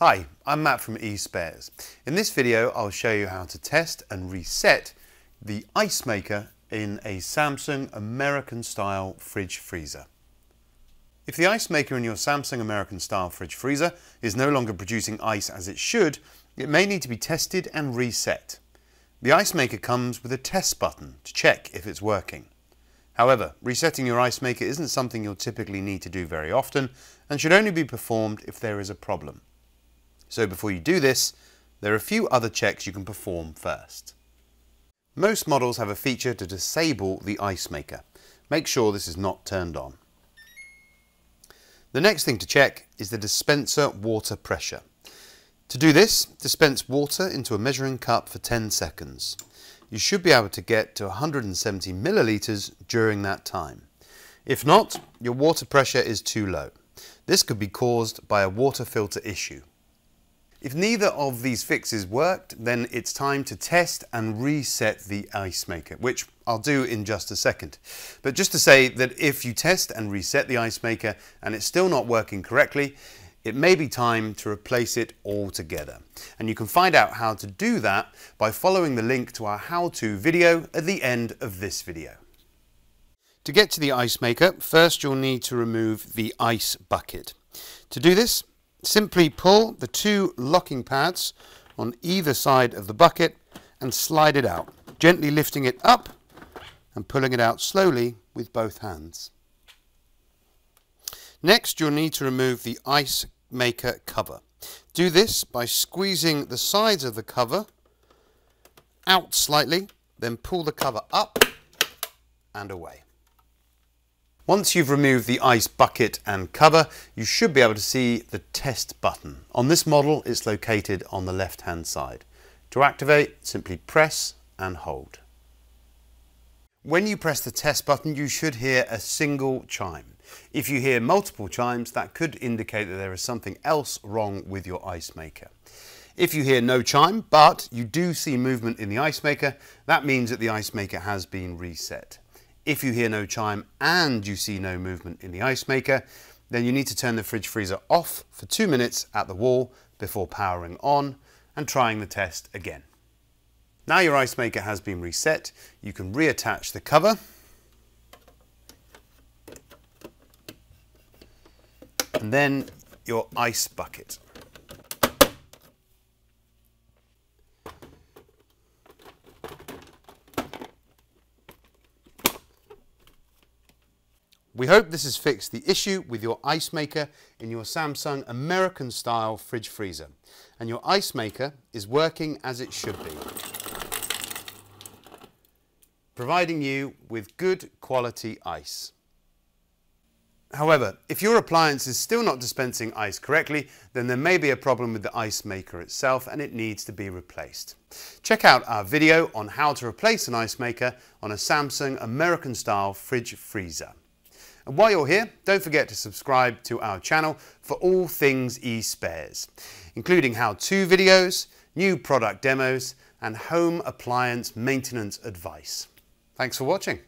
Hi, I'm Mat from eSpares. In this video I'll show you how to test and reset the ice maker in a Samsung American style fridge freezer. If the ice maker in your Samsung American style fridge freezer is no longer producing ice as it should, it may need to be tested and reset. The ice maker comes with a test button to check if it's working. However, resetting your ice maker isn't something you'll typically need to do very often and should only be performed if there is a problem. So before you do this, there are a few other checks you can perform first. Most models have a feature to disable the ice maker. Make sure this is not turned on. The next thing to check is the dispenser water pressure. To do this, dispense water into a measuring cup for 10 seconds. You should be able to get to 170 millilitres during that time. If not, your water pressure is too low. This could be caused by a water filter issue. If neither of these fixes worked, then it's time to test and reset the ice maker, which I'll do in just a second. But just to say that if you test and reset the ice maker and it's still not working correctly, it may be time to replace it altogether. And you can find out how to do that by following the link to our how-to video at the end of this video. To get to the ice maker, first you'll need to remove the ice bucket. To do this, simply pull the two locking pads on either side of the bucket and slide it out, gently lifting it up and pulling it out slowly with both hands. Next, you'll need to remove the ice maker cover. Do this by squeezing the sides of the cover out slightly, then pull the cover up and away. Once you've removed the ice bucket and cover, you should be able to see the test button. On this model, it's located on the left-hand side. To activate, simply press and hold. When you press the test button, you should hear a single chime. If you hear multiple chimes, that could indicate that there is something else wrong with your ice maker. If you hear no chime, but you do see movement in the ice maker, that means that the ice maker has been reset. If you hear no chime and you see no movement in the ice maker, then you need to turn the fridge freezer off for two minutes at the wall before powering on and trying the test again. Now your ice maker has been reset, you can reattach the cover and then your ice bucket. We hope this has fixed the issue with your ice maker in your Samsung American style fridge freezer and your ice maker is working as it should be providing you with good quality ice. However, if your appliance is still not dispensing ice correctly, then there may be a problem with the ice maker itself and it needs to be replaced. Check out our video on how to replace an ice maker on a Samsung American style fridge freezer. And while you're here, don't forget to subscribe to our channel for all things eSpares, including how-to videos, new product demos, and home appliance maintenance advice. Thanks for watching.